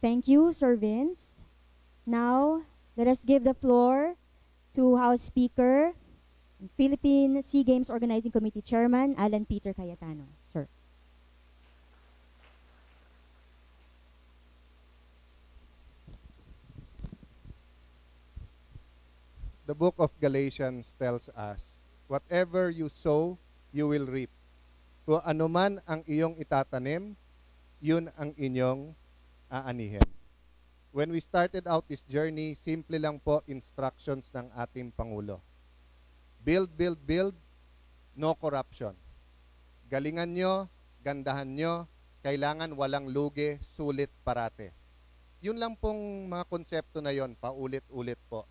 Thank you, Sir Vince. Now, let us give the floor to House Speaker, Philippine Sea Games Organizing Committee Chairman, Alan Peter Cayetano. Sir. The book of Galatians tells us, whatever you sow, you will reap. Kung ano man ang iyong itatanim, yun ang inyong aanihin. When we started out this journey, simple lang po instructions ng ating Pangulo. Build, build, build, no corruption. Galingan nyo, gandahan nyo, kailangan walang lugi, sulit parate. Yun lang pong mga konsepto na yon, paulit-ulit po.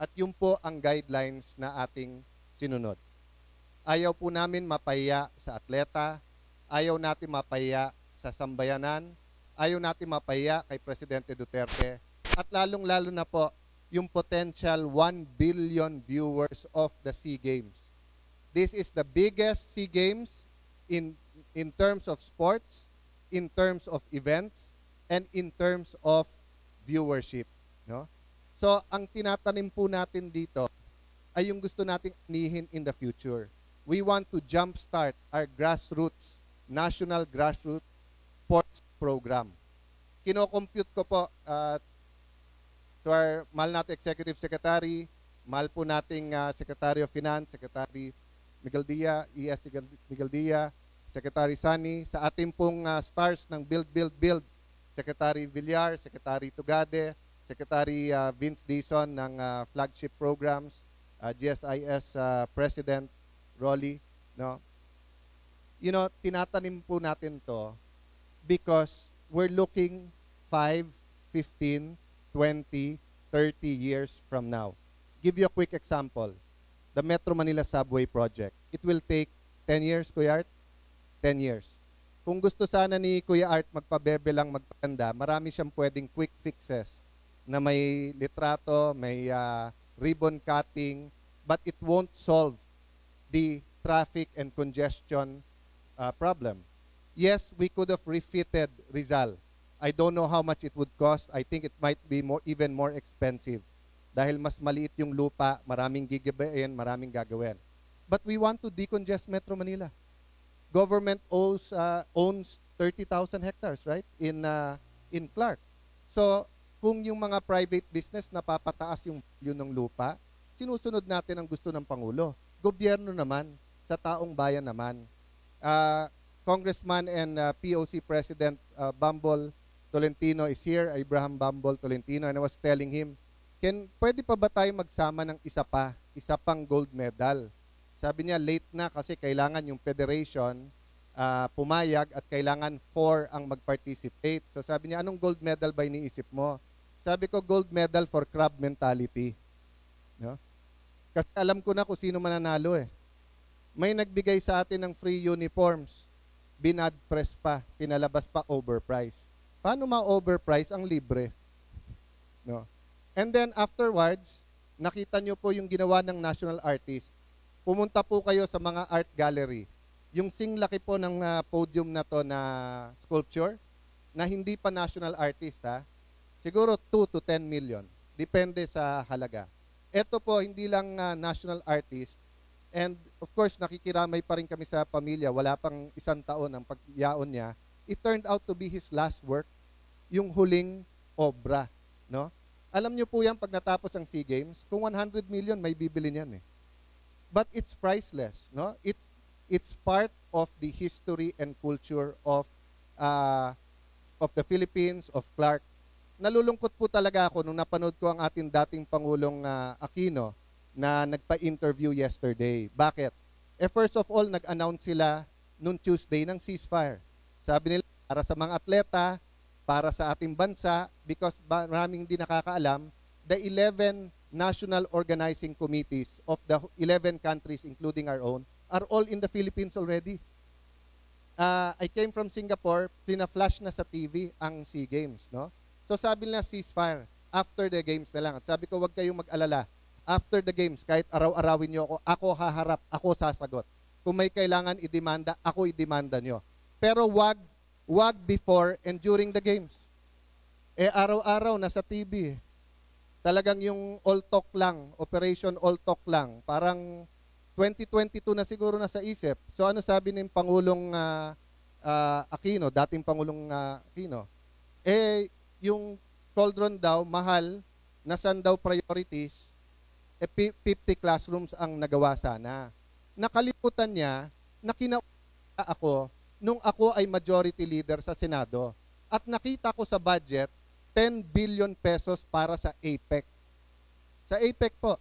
At yun po ang guidelines na ating sinunod. Ayaw po namin mapaya sa atleta, ayaw natin mapaya sa sambayanan, ayaw natin mapaya kay Presidente Duterte, at lalong-lalo na po yung potential 1 billion viewers of the SEA Games. This is the biggest SEA Games in, in terms of sports, in terms of events, and in terms of viewership. No? So, ang tinatanim po natin dito ay yung gusto nating anihin in the future. We want to jumpstart our grassroots, national grassroots program. Kino-compute ko po uh, to our mahal nating Executive Secretary, mahal po nating uh, Secretary of Finance, Secretary Miguel Dia, ES Miguel Dia, Secretary Sani, sa ating pong uh, stars ng Build, Build, Build, Secretary Villar, Secretary Tugade, Secretary uh, Vince Dison ng uh, flagship programs, uh, GSIS uh, President Rolly, no? You know, tinatanim po natin to because we're looking 5, 15, 20, 30 years from now. Give you a quick example. The Metro Manila Subway Project. It will take 10 years, Kuya Art? 10 years. Kung gusto sana ni Kuya Art magpabebe lang magpaganda, marami siyang pwedeng quick fixes na may litrato, may uh, ribbon cutting, but it won't solve the traffic and congestion uh, problem. Yes, we could have refitted Rizal. I don't know how much it would cost. I think it might be more even more expensive. Dahil mas maliit yung lupa, maraming gigabain, maraming gagawin. But we want to decongest Metro Manila. Government owes, uh, owns 30,000 hectares, right? In, uh, in Clark. So, kung yung mga private business napapataas yung yun ng lupa, sinusunod natin ang gusto ng Pangulo. Gobyerno naman, sa taong bayan naman. Uh, Congressman and uh, POC President uh, Bumble Tolentino is here, Abraham Bumble Tolentino, and I was telling him, Ken, pwede pa ba tayo magsama ng isa pa, isa pang gold medal? Sabi niya, late na kasi kailangan yung federation uh, pumayag at kailangan four ang mag-participate. So sabi niya, anong gold medal ba iniisip mo? Sabi ko, gold medal for crab mentality. No? Kasi alam ko na kung sino mananalo eh. May nagbigay sa atin ng free uniforms. Binad press pa, pinalabas pa overprice. Paano ma-overprice ang libre? No? And then afterwards, nakita nyo po yung ginawa ng national artist. Pumunta po kayo sa mga art gallery. Yung sing laki po ng uh, podium na to na sculpture, na hindi pa national artist ha, Siguro 2 to 10 million. Depende sa halaga. Ito po, hindi lang uh, national artist. And of course, nakikiramay pa rin kami sa pamilya. Wala pang isang taon ang pagyaon niya. It turned out to be his last work. Yung huling obra. No? Alam niyo po yan, pag natapos ang SEA Games, kung 100 million, may bibili niyan eh. But it's priceless. No? It's, it's part of the history and culture of uh, of the Philippines, of Clark, nalulungkot po talaga ako nung napanood ko ang ating dating Pangulong uh, Aquino na nagpa-interview yesterday. Bakit? Eh first of all, nag-announce sila noong Tuesday ng ceasefire. Sabi nila, para sa mga atleta, para sa ating bansa, because maraming hindi nakakaalam, the 11 national organizing committees of the 11 countries, including our own, are all in the Philippines already. Uh, I came from Singapore, pina-flash na sa TV ang SEA Games, no? So sabi nila ceasefire after the games na lang. At sabi ko, huwag kayong mag-alala. After the games, kahit araw-arawin nyo ako, ako haharap, ako sasagot. Kung may kailangan idemanda, ako idemanda nyo. Pero wag, wag before and during the games. Eh araw-araw nasa TV. Talagang yung all talk lang, operation all talk lang. Parang 2022 na siguro nasa isip. So ano sabi ng Pangulong ah, ah, Aquino, dating Pangulong ah, Aquino? Eh yung cauldron daw mahal, nasan daw priorities? Eh pi- 50 classrooms ang nagawa sana. Nakalimutan niya na kina ako nung ako ay majority leader sa Senado at nakita ko sa budget 10 billion pesos para sa APEC. Sa APEC po.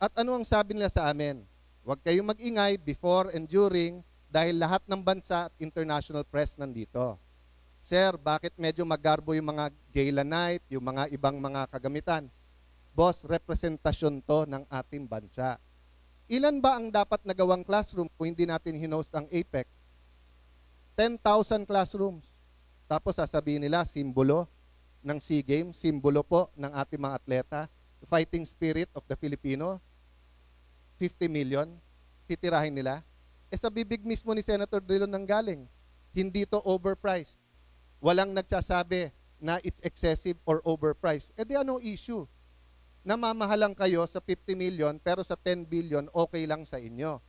At ano ang sabi nila sa amin? Huwag kayong mag-ingay before and during dahil lahat ng bansa at international press nandito. Sir, bakit medyo magarbo yung mga gala night, yung mga ibang mga kagamitan? Boss, representasyon to ng ating bansa. Ilan ba ang dapat nagawang classroom kung hindi natin hinost ang APEC? 10,000 classrooms. Tapos sasabihin nila, simbolo ng SEA Games, simbolo po ng ating mga atleta, fighting spirit of the Filipino, 50 million, titirahin nila. Eh sa bibig mismo ni Senator Drilon nang galing, hindi to overpriced. Walang nagsasabi na it's excessive or overpriced. Eh di ano issue? Namamahalang kayo sa 50 million pero sa 10 billion okay lang sa inyo.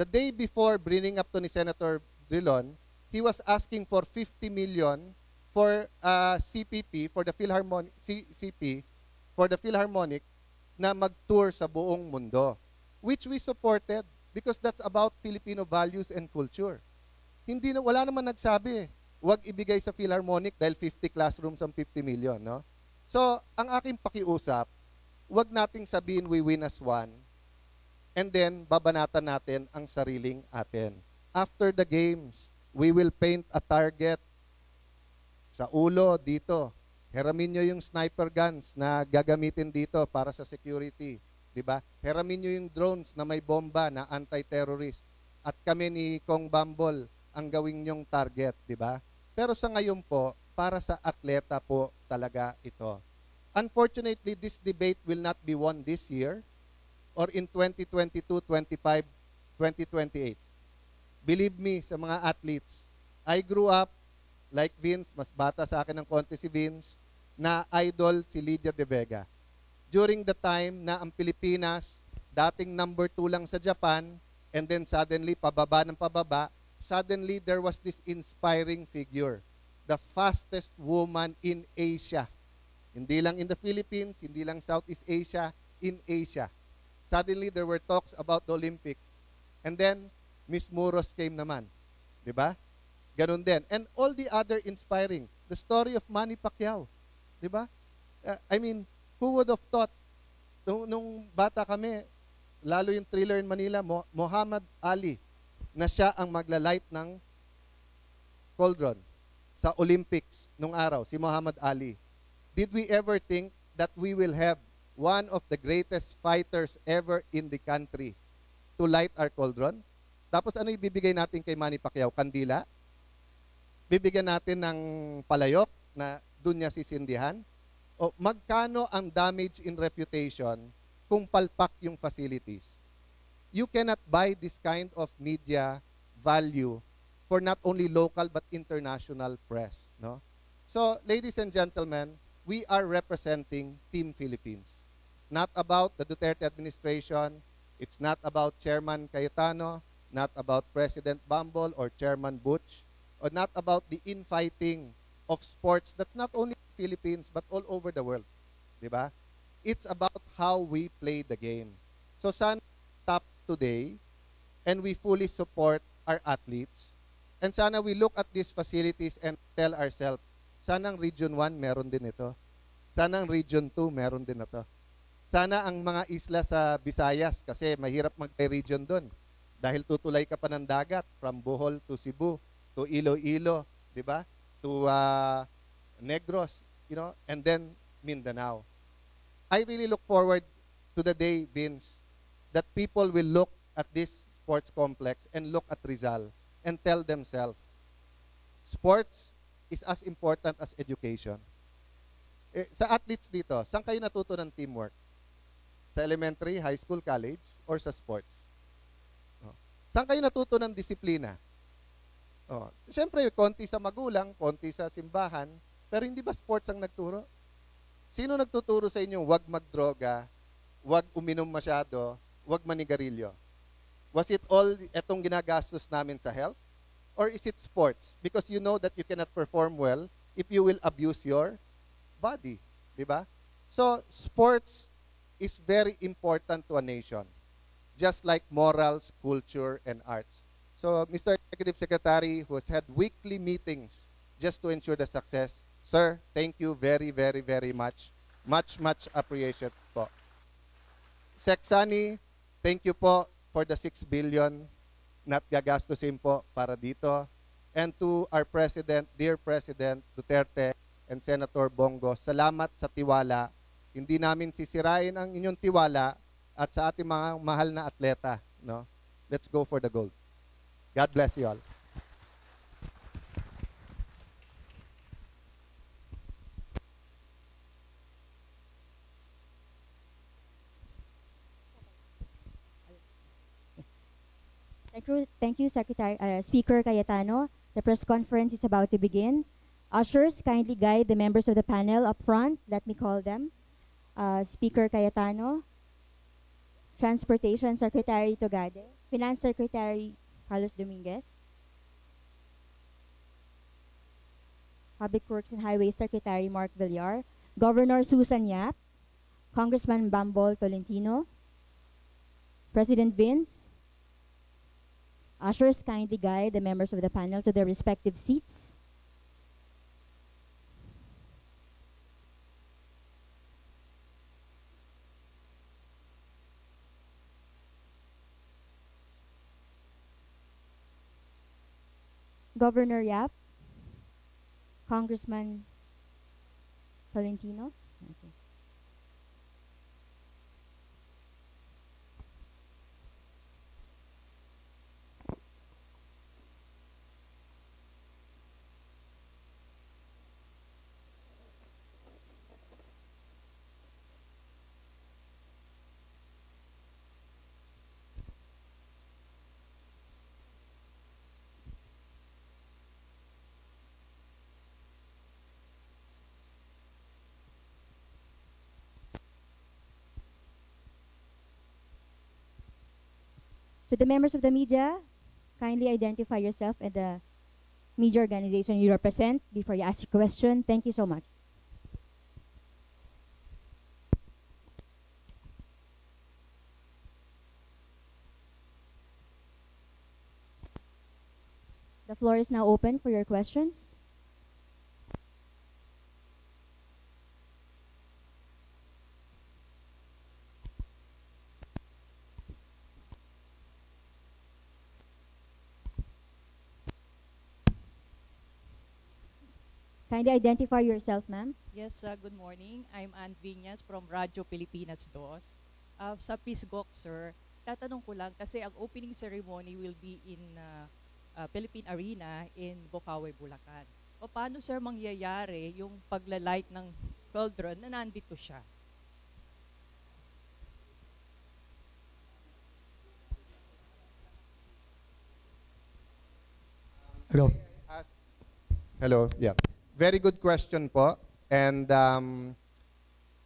The day before bringing up to ni Senator Drilon, he was asking for 50 million for uh, CPP, for the Philharmonic, CP, for the Philharmonic na mag-tour sa buong mundo. Which we supported because that's about Filipino values and culture. Hindi na, wala naman nagsabi, wag ibigay sa Philharmonic dahil 50 classrooms ang 50 million, no? So, ang aking pakiusap, wag nating sabihin we win as one, and then babanatan natin ang sariling atin. After the games, we will paint a target sa ulo dito. Heramin nyo yung sniper guns na gagamitin dito para sa security. 'di ba? Heramin nyo yung drones na may bomba na anti-terrorist. At kami ni Kong Bambol ang gawing nyong target, 'di ba? Pero sa ngayon po, para sa atleta po talaga ito. Unfortunately, this debate will not be won this year or in 2022, 25, 2028. Believe me sa mga athletes, I grew up like Vince, mas bata sa akin ng konti si Vince, na idol si Lydia De Vega. During the time na ang Pilipinas, dating number two lang sa Japan, and then suddenly, pababa ng pababa, suddenly there was this inspiring figure, the fastest woman in Asia. Hindi lang in the Philippines, hindi lang Southeast Asia, in Asia. Suddenly, there were talks about the Olympics. And then, Miss Muros came naman. Ba? Ganun din. And all the other inspiring. The story of Manny Pacquiao. Ba? Uh, I mean, who would have thought, nung, nung bata kami, lalo yung thriller in Manila, Mo, Muhammad Ali, na siya ang magla-light ng cauldron sa Olympics nung araw, si Muhammad Ali. Did we ever think that we will have one of the greatest fighters ever in the country to light our cauldron? Tapos ano ibibigay natin kay Manny Pacquiao? Kandila? Bibigyan natin ng palayok na doon niya sisindihan? O magkano ang damage in reputation kung palpak yung facilities? You cannot buy this kind of media value for not only local but international press, no? So, ladies and gentlemen, we are representing Team Philippines. It's not about the Duterte administration, it's not about Chairman Cayetano, not about President Bumble or Chairman Butch, or not about the infighting of sports that's not only Philippines but all over the world. Di ba? It's about how we play the game. So sana stop today and we fully support our athletes. And sana we look at these facilities and tell ourselves, sana ang Region 1 meron din ito. Sana ang Region 2 meron din ito. Sana ang mga isla sa Visayas kasi mahirap mag-region doon dahil tutulay ka pa ng dagat from Bohol to Cebu to Iloilo, 'di ba? To uh, Negros, you know, and then Mindanao. I really look forward to the day, Vince, that people will look at this sports complex and look at Rizal and tell themselves, sports is as important as education. Eh, sa athletes dito, saan kayo natuto ng teamwork? Sa elementary, high school, college, or sa sports? Oh. Saan kayo natuto ng disiplina? Oh. Siyempre, konti sa magulang, konti sa simbahan, Pero hindi ba sports ang nagturo? Sino nagtuturo sa inyo, wag magdroga, wag uminom masyado, wag manigarilyo? Was it all etong ginagastos namin sa health? Or is it sports? Because you know that you cannot perform well if you will abuse your body. Di ba? So, sports is very important to a nation. Just like morals, culture, and arts. So, Mr. Executive Secretary, who has had weekly meetings just to ensure the success, Sir, thank you very, very, very much. Much, much appreciated po. Seksani, thank you po for the 6 billion na gagastusin po para dito. And to our President, dear President Duterte and Senator Bongo, salamat sa tiwala. Hindi namin sisirain ang inyong tiwala at sa ating mga mahal na atleta. No? Let's go for the gold. God bless you all. Thank you, Secretary, uh, Speaker Cayetano. The press conference is about to begin. Ushers, kindly guide the members of the panel up front. Let me call them. Uh, Speaker Cayetano, Transportation Secretary Togade, Finance Secretary Carlos Dominguez, Public Works and Highways Secretary Mark Villar, Governor Susan Yap, Congressman Bambol Tolentino, President Vince, Ushers kindly guide the members of the panel to their respective seats. Governor Yap, Congressman Tolentino. Okay. To the members of the media, kindly identify yourself and the media organization you represent before you ask your question. Thank you so much. The floor is now open for your questions. Kindly identify yourself, ma'am. Yes, uh, good morning. I'm Ann Viñas from Radyo Pilipinas 2. Uh, sa Pisgok, sir, tatanong ko lang kasi ang opening ceremony will be in uh, uh, Philippine Arena in Bocaue, Bulacan. O paano, sir, mangyayari yung paglalight ng cauldron na nandito siya? Hello. Hello, yeah. Very good question po. And um,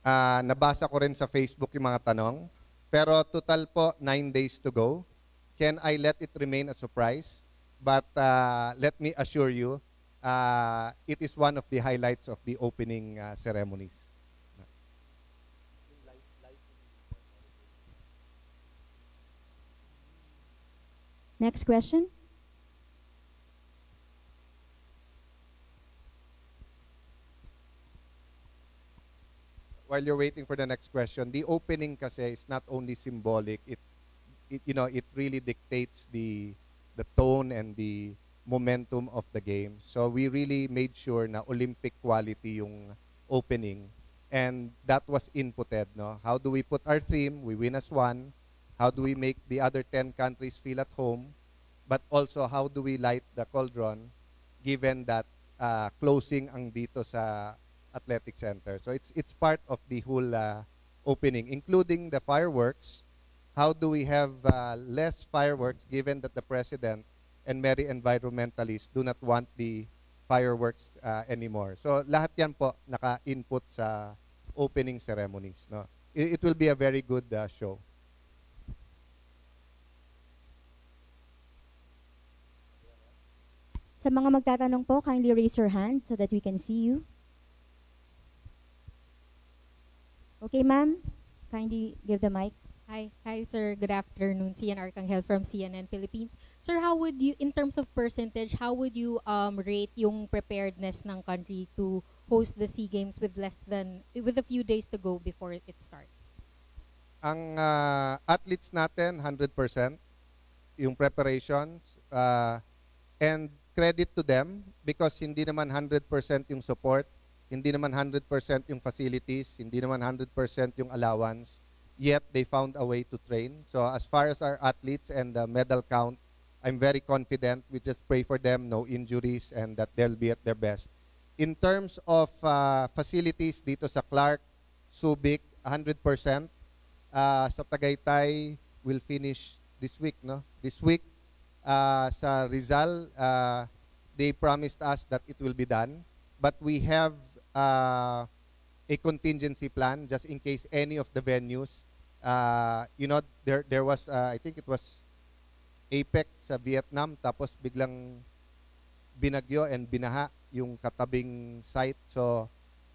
ah, nabasa ko rin sa Facebook yung mga tanong. Pero total po, nine days to go. Can I let it remain a surprise? But ah, let me assure you, ah, it is one of the highlights of the opening ah, ceremonies. Next question. While you're waiting for the next question, the opening kasi is not only symbolic, it, it you know, it really dictates the the tone and the momentum of the game. So we really made sure na Olympic quality yung opening and that was inputted, no? How do we put our theme? We win as one. How do we make the other 10 countries feel at home? But also how do we light the cauldron given that uh, closing ang dito sa athletic center. So it's it's part of the whole uh, opening, including the fireworks. How do we have uh, less fireworks given that the president and many environmentalists do not want the fireworks uh, anymore. So lahat yan po naka-input sa opening ceremonies. No? It, it will be a very good uh, show. Sa mga magtatanong po, kindly raise your hand so that we can see you. Okay, ma'am. Kindly give the mic. Hi, hi, sir. Good afternoon. Cian Arcangel from CNN Philippines. Sir, how would you, in terms of percentage, how would you um, rate yung preparedness ng country to host the SEA Games with less than, with a few days to go before it starts? Ang uh, athletes natin, 100%. Yung preparations. Uh, and credit to them because hindi naman 100% yung support, hindi naman 100% yung facilities, hindi naman 100% yung allowance, yet they found a way to train. So as far as our athletes and the medal count, I'm very confident. We just pray for them, no injuries, and that they'll be at their best. In terms of uh, facilities dito sa Clark, Subic, 100%. Uh, sa Tagaytay, will finish this week, no? This week, uh, sa Rizal, uh, they promised us that it will be done. But we have uh, a contingency plan just in case any of the venues, uh, you know, there, there was, uh, I think it was APEC sa Vietnam, tapos biglang binagyo and binaha yung katabing site. So,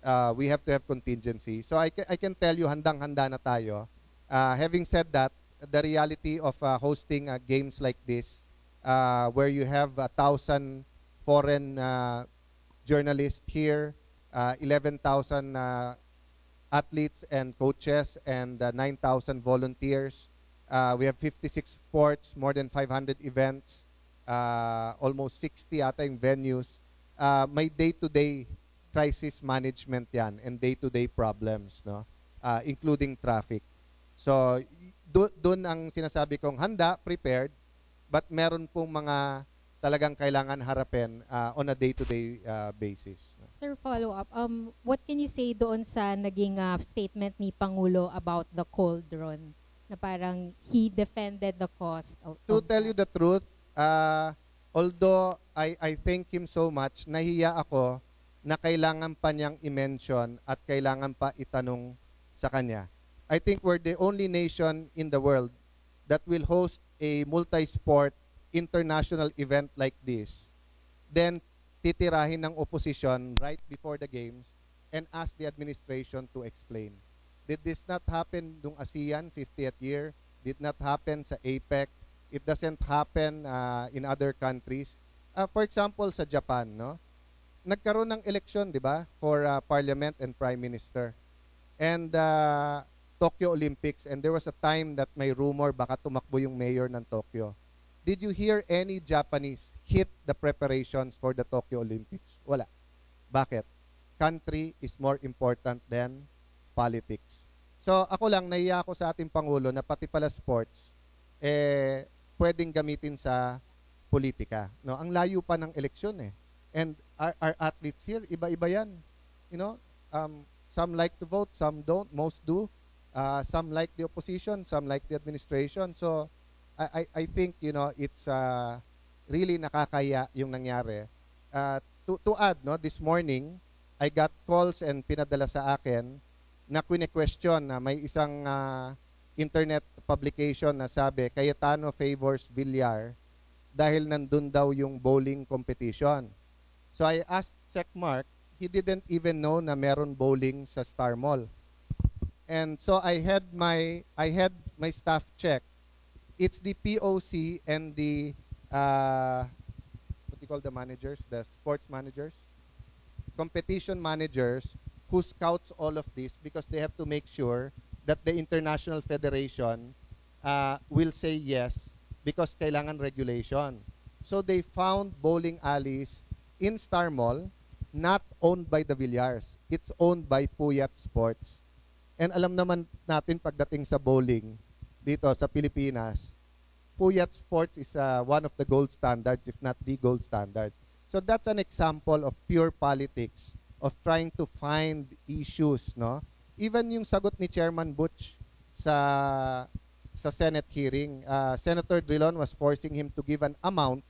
uh, we have to have contingency. So, I, ca- I can tell you, handang-handa na tayo. Uh, having said that, the reality of uh, hosting uh, games like this uh, where you have a thousand foreign uh, journalists here, uh, 11,000 uh, athletes and coaches, and uh, 9,000 volunteers. Uh, we have 56 sports, more than 500 events, uh, almost 60 ata yung venues. Uh, may day-to-day crisis management yan and day-to-day problems, no? Uh, including traffic. So, do- doon ang sinasabi kong handa, prepared, but meron pong mga talagang kailangan harapin uh, on a day-to-day uh, basis. Sir, follow up. Um, what can you say doon sa naging uh, statement ni Pangulo about the cauldron? Na parang he defended the cost of To of tell you the truth, uh, although I, I thank him so much, nahiya ako na kailangan pa niyang i-mention at kailangan pa itanong sa kanya. I think we're the only nation in the world that will host a multi-sport international event like this, then titirahin ng opposition right before the games and ask the administration to explain. Did this not happen nung ASEAN 50th year? Did not happen sa APEC? It doesn't happen uh, in other countries. Uh, for example, sa Japan, no? Nagkaroon ng eleksyon, di ba, for uh, parliament and prime minister. And uh, Tokyo Olympics and there was a time that may rumor baka tumakbo yung mayor ng Tokyo. Did you hear any Japanese hit the preparations for the Tokyo Olympics? Wala. Bakit? Country is more important than politics. So ako lang, naiya ako sa ating Pangulo na pati pala sports, eh, pwedeng gamitin sa politika. No? Ang layo pa ng eleksyon eh. And our, our athletes here, iba-iba yan. You know, um, some like to vote, some don't, most do. Uh, some like the opposition, some like the administration. So, I, I, I think, you know, it's uh, really nakakaya yung nangyari. Uh, to, to add, no, this morning, I got calls and pinadala sa akin na question na may isang uh, internet publication na sabi, Cayetano favors Villar dahil nandun daw yung bowling competition. So I asked Sec Mark, he didn't even know na meron bowling sa Star Mall. And so I had my I had my staff check. It's the POC and the uh, what do you call the managers, the sports managers, competition managers who scouts all of this because they have to make sure that the international federation uh, will say yes because kailangan regulation. So they found bowling alleys in Star Mall not owned by the Villars. It's owned by Puyat Sports. And alam naman natin pagdating sa bowling dito sa Pilipinas, Puyat Sports is uh, one of the gold standards, if not the gold standards. So that's an example of pure politics, of trying to find issues, no? Even yung sagot ni Chairman Butch sa sa Senate hearing, uh, Senator Drilon was forcing him to give an amount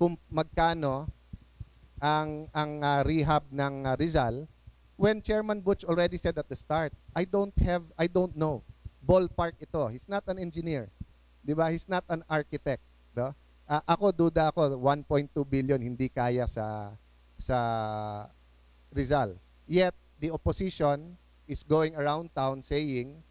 kung magkano ang ang ah, rehab ng ah, Rizal when Chairman Butch already said at the start, I don't have I don't know. Ballpark ito. He's not an engineer. 'Di ba? He's not an architect, no? Ah, ako duda ako 1.2 billion hindi kaya sa sa Rizal. Yet the opposition is going around town saying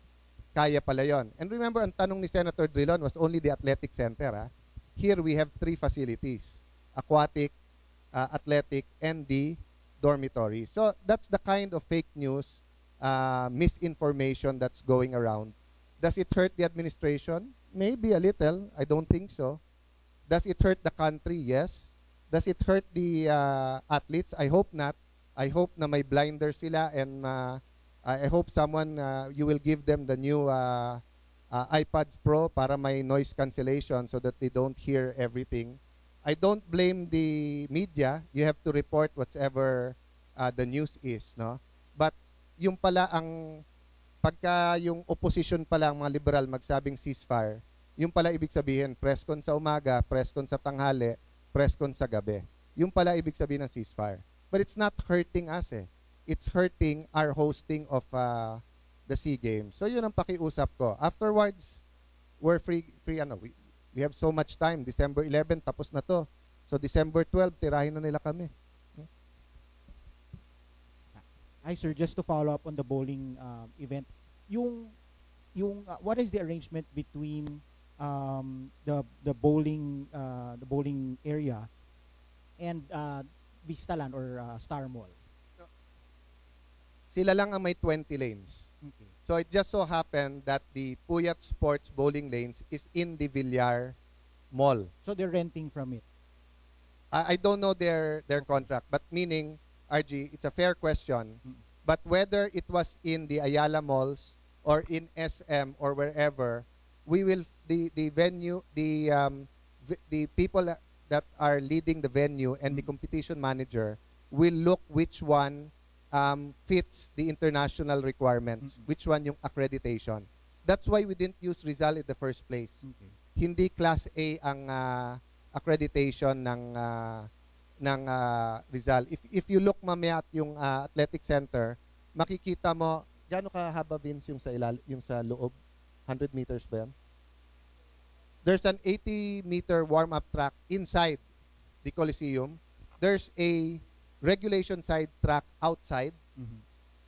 kaya pala yon. And remember, ang tanong ni Senator Drilon was only the athletic center. ah. Here we have three facilities, aquatic, uh, athletic, and the dormitory. So that's the kind of fake news, uh, misinformation that's going around. Does it hurt the administration? Maybe a little. I don't think so. Does it hurt the country? Yes. Does it hurt the uh, athletes? I hope not. I hope na may blinders sila and uh, I hope someone, uh, you will give them the new uh, uh, iPads Pro para may noise cancellation so that they don't hear everything. I don't blame the media. You have to report whatever uh, the news is, no? But yung pala ang pagka yung opposition pala ang mga liberal magsabing ceasefire, yung pala ibig sabihin press con sa umaga, press con sa tanghali, press con sa gabi. Yung pala ibig sabihin ng ceasefire. But it's not hurting us eh. It's hurting our hosting of uh, the SEA Games. So yun ang pakiusap ko. Afterwards, we're free, free ano, we, we have so much time. December 11, tapos na to. So December 12, tirahin na nila kami. Hi sir, just to follow up on the bowling um, event, yung yung uh, what is the arrangement between um, the the bowling uh, the bowling area and uh, Vistaland or uh, Star Mall? Sila lang ang may 20 lanes. Okay. So it just so happened that the Puyat Sports bowling lanes is in the Villar Mall. So they're renting from it. I, I don't know their their contract, but meaning, RG, it's a fair question. Mm. But whether it was in the Ayala malls or in SM or wherever, we will the the venue the um, the people that- are leading the venue and the Mm. competition manager will look which one um, fits the international requirements, Mm. which one yung accreditation. That's why we didn't use Rizal in the first place Okay. hindi class A ang ah, accreditation ng ah, ng ah, Rizal. If if you look mamaya at yung ah, athletic center, makikita mo gaano kahaba Vince yung sa ilal yung sa loob? 100 meters ba yan? There's an 80 meter warm-up track inside the Coliseum. There's a regulation side track outside Mhm.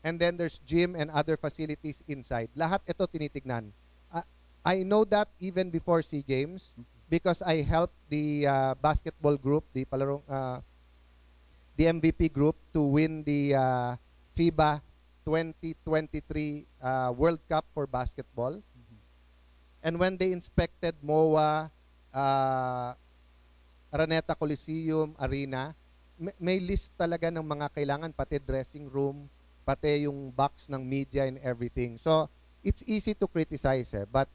and then there's gym and other facilities inside. Lahat ito tinitignan. Ah, I know that even before SEA Games because I helped the uh, basketball group, the palarong uh, the MVP group to win the uh, FIBA 2023 uh, World Cup for basketball. And when they inspected MOA, uh, Araneta Coliseum, Arena, may, may list talaga ng mga kailangan, pati dressing room, pati yung box ng media and everything. So, it's easy to criticize eh, but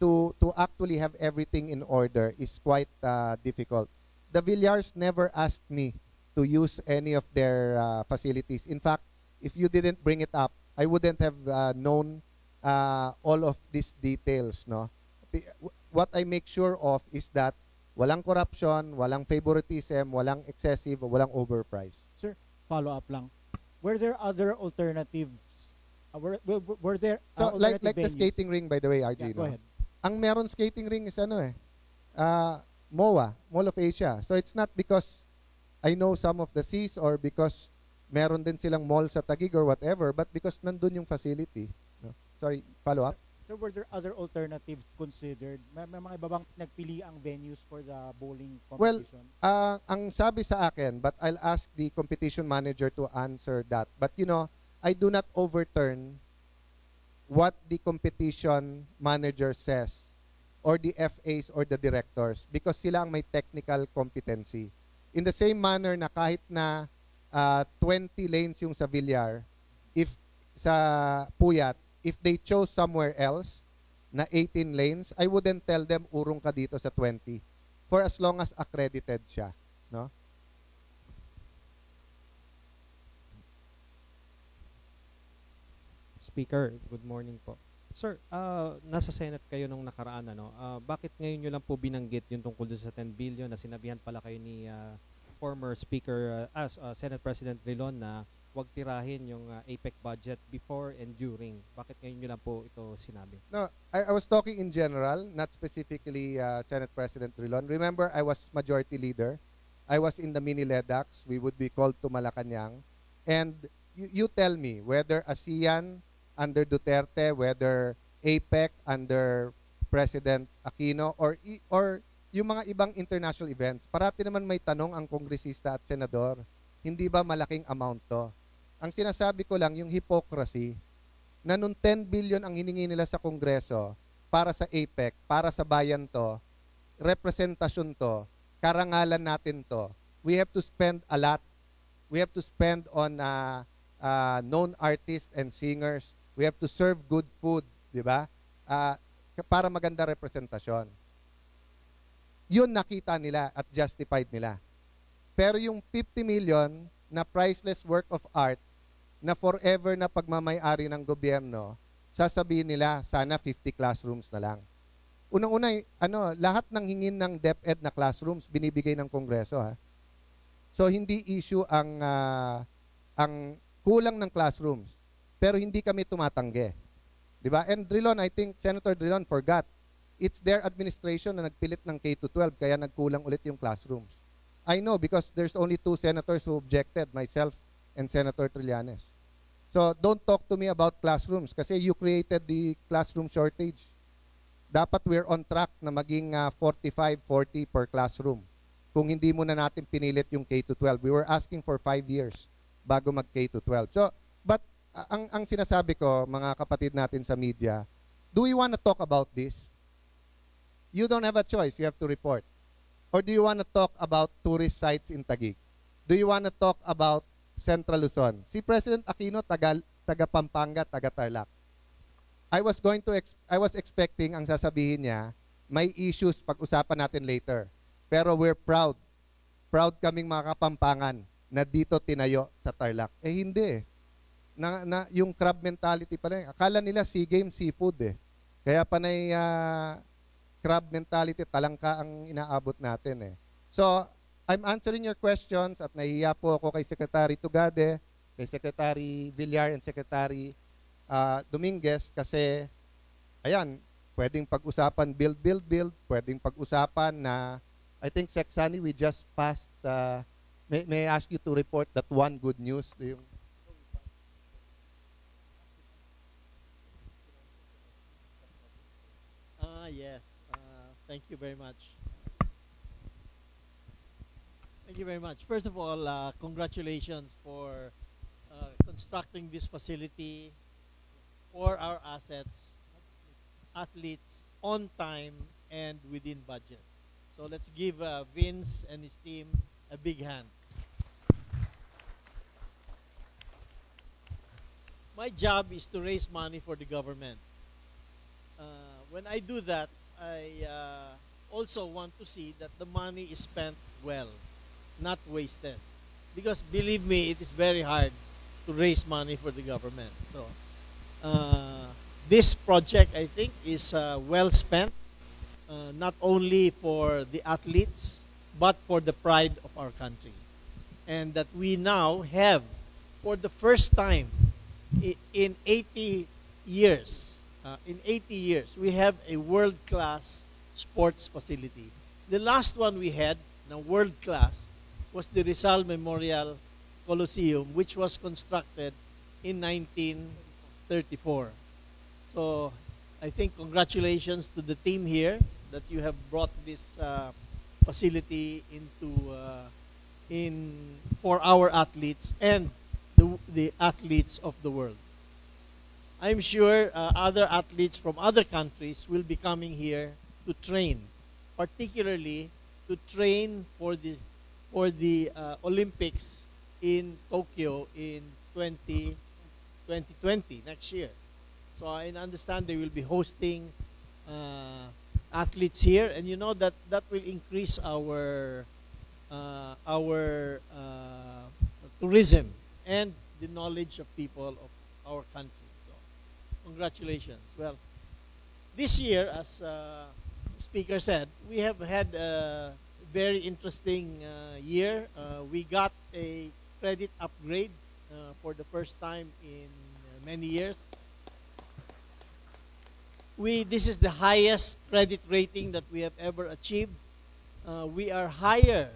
to to actually have everything in order is quite uh, difficult. The Villars never asked me to use any of their uh, facilities. In fact, if you didn't bring it up, I wouldn't have uh, known uh, all of these details. No, The- what I make sure of is that walang corruption, walang favoritism, walang excessive, walang overprice. Sir, follow up lang. Were there other alternatives? Uh, were, were, were there uh, So like like the skating ring by the way, RG. Yeah, no? go ahead. Ang meron skating ring is ano eh, uh, MOA, Mall of Asia. So it's not because I know some of the Cs or because meron din silang mall sa Taguig or whatever, but because nandun yung facility. No? Sorry, follow up. So were there other alternatives considered? May, may mga iba bang nagpili ang venues for the bowling Well, competition? Ah, ang sabi sa akin, but I'll ask the competition manager to answer that. But you know, I do not overturn what the competition manager says or the FAs or the directors because sila ang may technical competency. In the same manner na kahit na ah, 20 lanes yung sa Villar, if sa Puyat, if they chose somewhere else na 18 lanes, I wouldn't tell them urong ka dito sa 20 for as long as accredited siya, no? Speaker, good morning po. Sir, ah, nasa Senate kayo nung nakaraan ano. Ah, bakit ngayon niyo lang po binanggit yung tungkol sa 10 billion na sinabihan pala kayo ni ah, former Speaker, uh, as uh, Senate President Drilon na wag tirahin yung uh, APEC budget before and during. Bakit ngayon nyo lang po ito sinabi? No, I, I was talking in general, not specifically uh, Senate President Trilon. Remember, I was majority leader. I was in the mini LEDAX. We would be called to Malacanang. And you, you tell me whether ASEAN under Duterte, whether APEC under President Aquino, or, or yung mga ibang international events, parati naman may tanong ang kongresista at senador, hindi ba malaking amount to? Ang sinasabi ko lang, yung hypocrisy, na nung 10 billion ang hiningi nila sa Kongreso para sa APEC, para sa bayan to, representasyon to, karangalan natin to, we have to spend a lot. We have to spend on uh, uh, known artists and singers. We have to serve good food, di ba? Uh, para maganda representasyon. Yun nakita nila at justified nila. Pero yung 50 million na priceless work of art na forever na pagmamayari ng gobyerno, sasabihin nila sana 50 classrooms na lang. Unang-una, ano, lahat ng hingin ng DepEd na classrooms binibigay ng Kongreso ha. So hindi issue ang ah, ang kulang ng classrooms. Pero hindi kami tumatanggi. 'Di ba? And Drilon, I think Senator Drilon forgot. It's their administration na nagpilit ng K-12 kaya nagkulang ulit yung classrooms. I know because there's only two senators who objected, myself and Senator Trillanes. So don't talk to me about classrooms kasi you created the classroom shortage. Dapat we're on track na maging ah, 45, 40 per classroom. Kung hindi muna natin pinilit yung K-12. We were asking for 5 years bago mag K-12. So, but ang, ang sinasabi ko, mga kapatid natin sa media, do we want to talk about this? You don't have a choice. You have to report. Or do you want to talk about tourist sites in Taguig? Do you want to talk about Central Luzon? Si President Aquino taga taga Pampanga, taga Tarlac. I was going to ex- I was expecting ang sasabihin niya, may issues pag-usapan natin later. Pero we're proud. Proud kaming mga kapampangan na dito tinayo sa Tarlac. Eh hindi eh. Na, na, yung crab mentality pa rin. Akala nila sea game, seafood eh. Kaya panay ah, crab mentality, talangka ang inaabot natin eh. So, I'm answering your questions at nahihiya po ako kay Secretary Tugade, kay Secretary Villar and Secretary ah, Dominguez kasi ayan, pwedeng pag-usapan build, build, build, pwedeng pag-usapan na I think Sexani, we just passed uh, may, may ask you to report that one good news yung yes. Uh, thank you very much. Thank you very much. First of all, uh, congratulations for uh, constructing this facility for our assets, athletes on time and within budget. So let's give uh, Vince and his team a big hand. My job is to raise money for the government. Uh, when I do that, I uh, also want to see that the money is spent well, not wasted. Because believe me, it is very hard to raise money for the government. So, uh, this project, I think, is uh, well spent, uh, not only for the athletes, but for the pride of our country. And that we now have, for the first time in 80 years, uh, in 80 years, we have a world-class sports facility. The last one we had, na world-class, was the Rizal Memorial Coliseum, which was constructed in 1934. So, I think congratulations to the team here that you have brought this uh, facility into uh, in for our athletes and the, the athletes of the world. I'm sure uh, other athletes from other countries will be coming here to train, particularly to train for the for the uh, Olympics in Tokyo in 20, 2020 next year. So I understand they will be hosting uh, athletes here, and you know that that will increase our uh, our uh, tourism and the knowledge of people of our country. Congratulations. Well, this year, as uh, Speaker said, we have had a very interesting uh, year. Uh, we got a credit upgrade uh, for the first time in uh, many years. We this is the highest credit rating that we have ever achieved. Uh, we are higher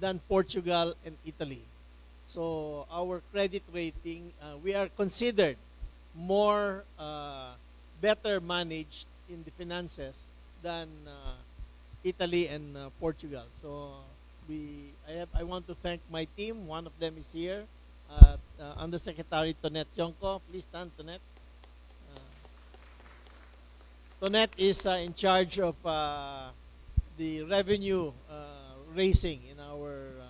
than Portugal and Italy. So our credit rating, we are considered more uh, better managed in the finances than uh, Italy and uh, Portugal. So we, I have, I want to thank my team. One of them is here, uh, uh, Undersecretary Tonet Yonko. Please stand, Tonet. Uh, Tonet is uh, in charge of uh, the revenue uh, raising in our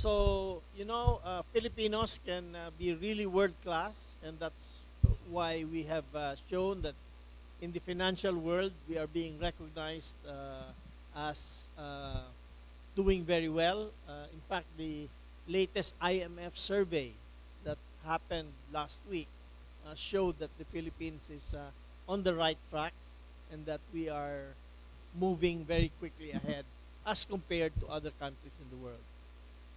So you know, uh, Filipinos can uh, be really world class, and that's why we have uh, shown that in the financial world we are being recognized uh, as uh, doing very well. Uh, in fact, the latest IMF survey that happened last week showed that the Philippines is on the right track and that we are moving very quickly ahead as compared to other countries in the world.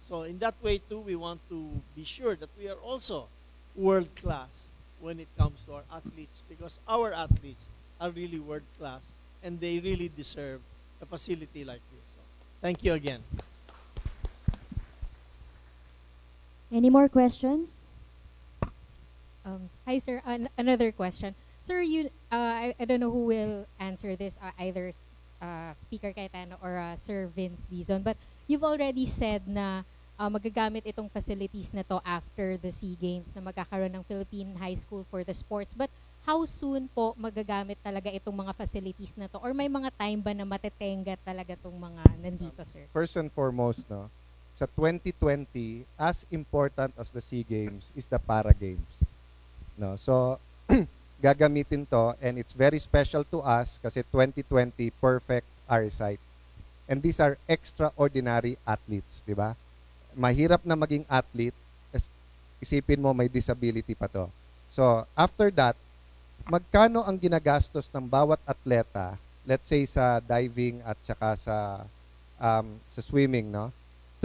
So in that way too, we want to be sure that we are also world class when it comes to our athletes because our athletes are really world class and they really deserve a facility like this. So, thank you again. Any more questions? Um, hi, sir. An- another question. Sir, you, uh, I, I don't know who will answer this, uh, either uh, Speaker Cayetano or uh, Sir Vince Dizon, but you've already said na uh, magagamit itong facilities na to after the SEA Games na magkakaroon ng Philippine High School for the Sports. But how soon po magagamit talaga itong mga facilities na to? Or may mga time ba na matetenga talaga itong mga nandito, sir? First and foremost, no, sa 2020, as important as the SEA Games is the Para Games. No, so gagamitin to and it's very special to us kasi 2020 perfect eyesight. And these are extraordinary athletes, di ba? Mahirap na maging athlete, isipin mo may disability pa to. So, after that, magkano ang ginagastos ng bawat atleta, let's say sa diving at saka sa um, sa swimming, no?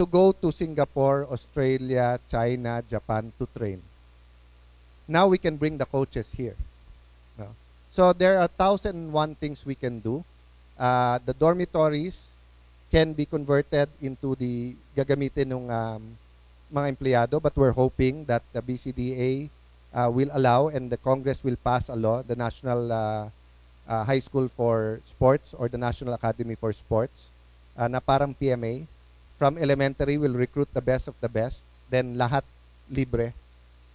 To go to Singapore, Australia, China, Japan to train. Now we can bring the coaches here. No? So there are thousand and one things we can do. Uh, the dormitories can be converted into the gagamitin ng um, mga empleyado, but we're hoping that the BCDA uh, will allow and the Congress will pass a law, the National uh, uh, High School for Sports or the National Academy for Sports, uh, na parang PMA. From elementary, will recruit the best of the best. Then lahat libre.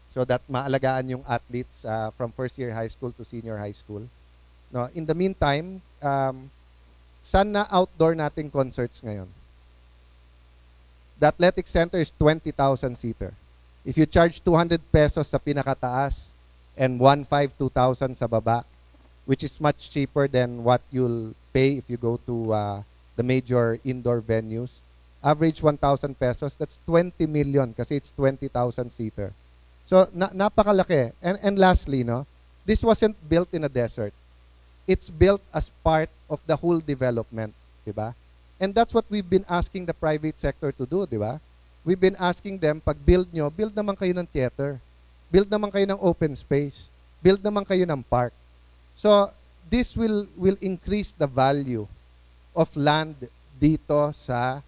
So that maalagaan yung athletes uh, from first year high school to senior high school. No, in the meantime, um, saan na outdoor nating concerts ngayon? The athletic center is 20,000 seater. If you charge 200 pesos sa pinakataas and 1,500, 2,000 sa baba, which is much cheaper than what you'll pay if you go to uh, the major indoor venues. Average 1,000 pesos, that's 20 million kasi it's 20,000 seater. So, na napakalaki. And, and lastly, no, this wasn't built in a desert. It's built as part of the whole development, di ba? And that's what we've been asking the private sector to do, di ba? We've been asking them, pag build nyo, build naman kayo ng theater. Build naman kayo ng open space. Build naman kayo ng park. So, this will will increase the value of land dito sa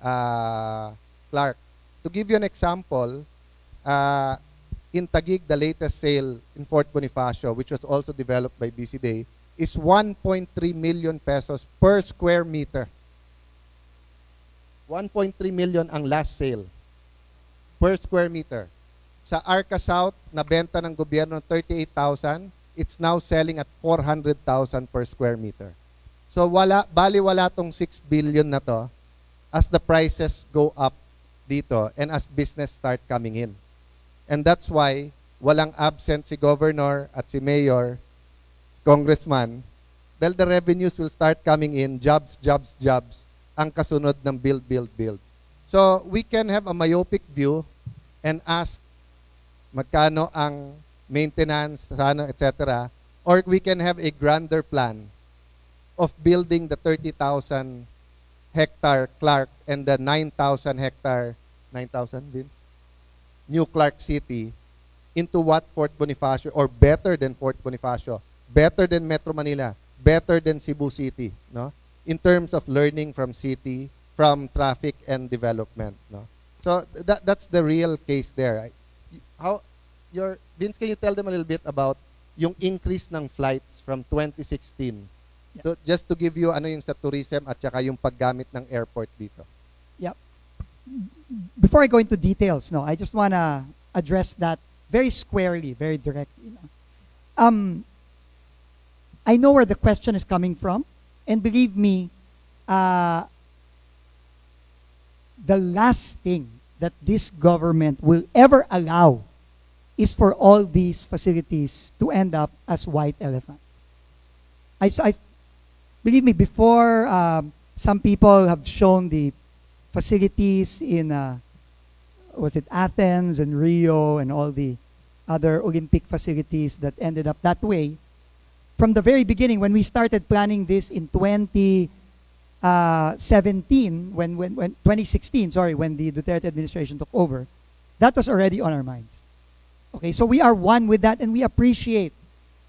uh, Clark. To give you an example, uh, in Taguig, the latest sale in Fort Bonifacio, which was also developed by BCD, is 1.3 million pesos per square meter. 1.3 million ang last sale per square meter. Sa Arca South, nabenta ng gobyerno ng 38,000, it's now selling at 400,000 per square meter. So wala, bali wala tong 6 billion na to as the prices go up dito and as business start coming in. And that's why walang absent si governor at si mayor, congressman, dahil the revenues will start coming in, jobs, jobs, jobs, ang kasunod ng build, build, build. So we can have a myopic view and ask magkano ang maintenance, sana, etc. Or we can have a grander plan of building the 30,000 hectare Clark and the 9,000 hectare 9,000 Vince? New Clark City into what Fort Bonifacio or better than Fort Bonifacio, better than Metro Manila, better than Cebu City, no? In terms of learning from city, from traffic and development, no? So that that's the real case there. How your Vince, can you tell them a little bit about yung increase ng flights from 2016? To, just to give you ano yung sa tourism at saka yung paggamit ng airport dito. before I go into details, no, I just want to address that very squarely, very directly. Um, I know where the question is coming from, and believe me, uh, the last thing that this government will ever allow is for all these facilities to end up as white elephants. I, I- believe me, before um, some people have shown the facilities in uh, was it Athens and Rio and all the other Olympic facilities that ended up that way. From the very beginning, when we started planning this in 2017, when, when, when 2016, sorry, when the Duterte administration took over, that was already on our minds. Okay, so we are one with that, and we appreciate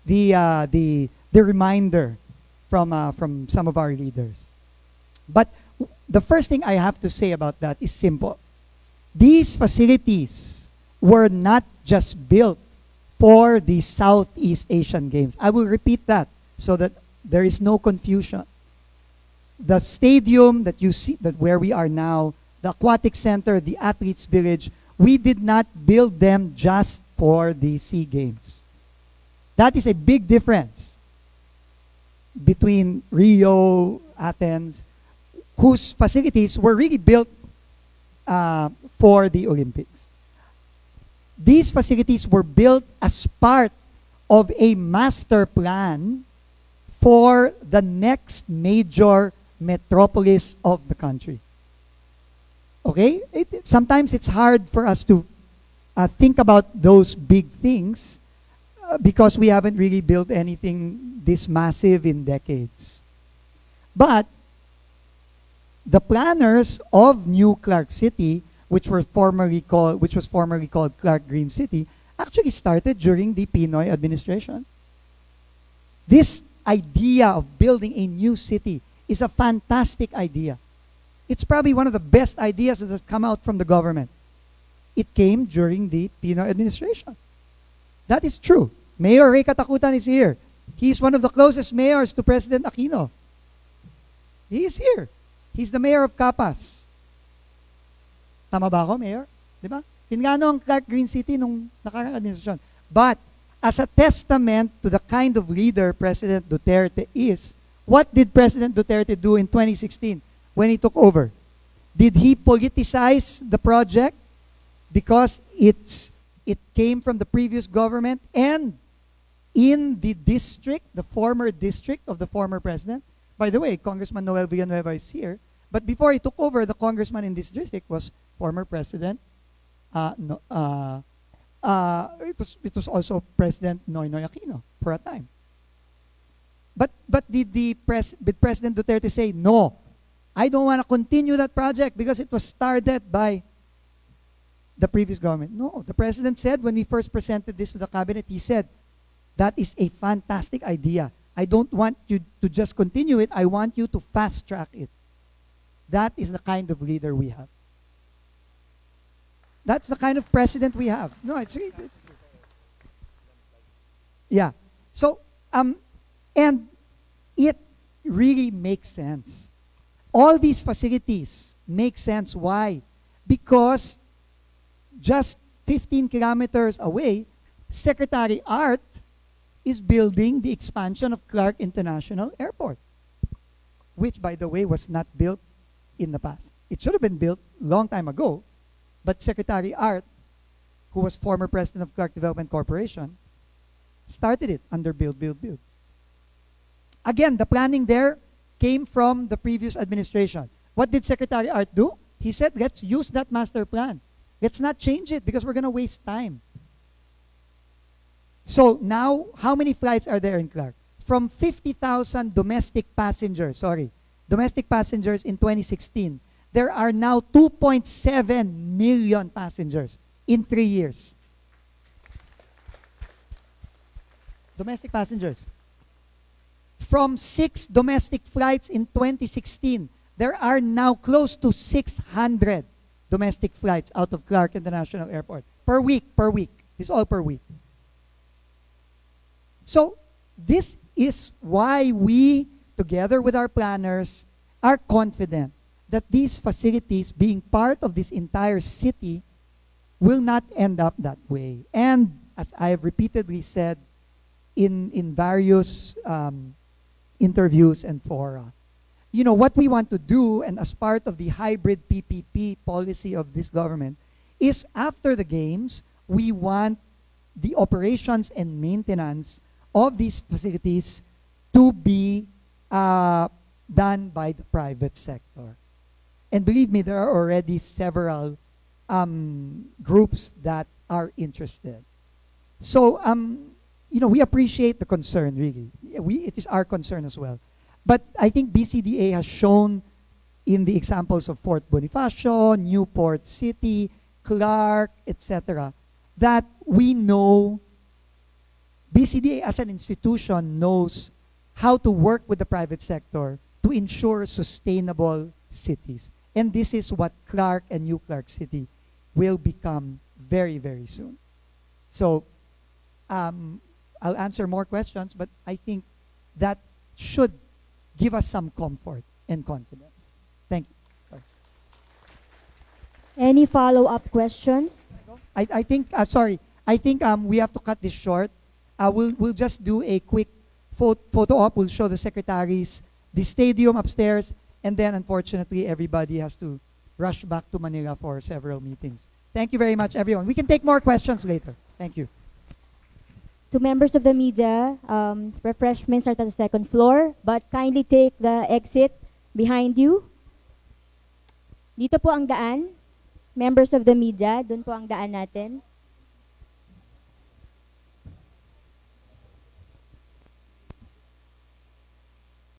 the uh, the the reminder from uh, from some of our leaders. But the first thing I have to say about that is simple. These facilities were not just built for the Southeast Asian Games. I will repeat that so that there is no confusion. The stadium that you see, that where we are now, the aquatic center, the athletes village, we did not build them just for the SEA Games. That is a big difference between Rio, Athens, whose facilities were really built uh, for the Olympics. These facilities were built as part of a master plan for the next major metropolis of the country. Okay? It, sometimes it's hard for us to uh, think about those big things uh, because we haven't really built anything this massive in decades. But the planners of New Clark City, which were formerly called, which was formerly called Clark Green City, actually started during the Pinoy administration. This idea of building a new city is a fantastic idea. It's probably one of the best ideas that has come out from the government. It came during the Pinoy administration. That is true. Mayor Ray Katakutan is here. He is one of the closest mayors to President Aquino. He is here. He's the mayor of Capas. Tama ba ako, mayor? Di ba? Pinagano ang Clark Green City nung nakarang administrasyon. But, as a testament to the kind of leader President Duterte is, what did President Duterte do in 2016 when he took over? Did he politicize the project because it's it came from the previous government and in the district, the former district of the former president? By the way, Congressman Noel Villanueva is here. But before he took over, the congressman in this district was former President. Uh, no, uh, uh, it was it was also President Noynoy Aquino for a time. But but did the pres did President Duterte say no? I don't want to continue that project because it was started by the previous government. No, the president said when we first presented this to the cabinet, he said that is a fantastic idea. I don't want you to just continue it. I want you to fast track it. That is the kind of leader we have. That's the kind of president we have. No, it's yeah. So, um, and it really makes sense. All these facilities make sense. Why? Because just 15 kilometers away, Secretary Art is building the expansion of Clark International Airport, which, by the way, was not built in the past. It should have been built long time ago, but Secretary Art, who was former president of Clark Development Corporation, started it under Build, Build, Build. Again, the planning there came from the previous administration. What did Secretary Art do? He said, let's use that master plan. Let's not change it because we're going to waste time. So now, how many flights are there in Clark? from 50,000 domestic passengers, sorry, domestic passengers in 2016, there are now 2.7 million passengers in three years. Domestic passengers. From six domestic flights in 2016, there are now close to 600 domestic flights out of Clark International Airport per week, per week. Is all per week. So, this is why we, together with our planners, are confident that these facilities, being part of this entire city, will not end up that way. And as I have repeatedly said in, in various um, interviews and fora, you know, what we want to do, and as part of the hybrid PPP policy of this government, is after the games, we want the operations and maintenance of these facilities to be uh, done by the private sector. And believe me, there are already several um, groups that are interested. So, um, you know, we appreciate the concern, really. We, it is our concern as well. But I think BCDA has shown in the examples of Fort Bonifacio, Newport City, Clark, etc., that we know BCDA as an institution knows how to work with the private sector to ensure sustainable cities. And this is what Clark and New Clark City will become very, very soon. So um, I'll answer more questions, but I think that should give us some comfort and confidence. Thank you. Sorry. Any follow-up questions? I, I think, uh, sorry, I think um, we have to cut this short. Uh, we'll, we'll just do a quick pho- photo op. We'll show the secretaries the stadium upstairs, and then unfortunately everybody has to rush back to Manila for several meetings. Thank you very much, everyone. We can take more questions later. Thank you. To members of the media, um, refreshments are at the second floor, but kindly take the exit behind you. Dito po ang daan. Members of the media, doon po ang daan natin.